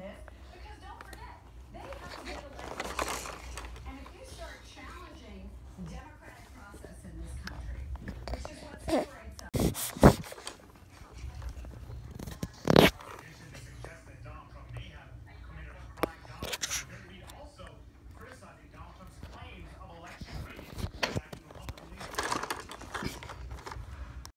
Yeah. this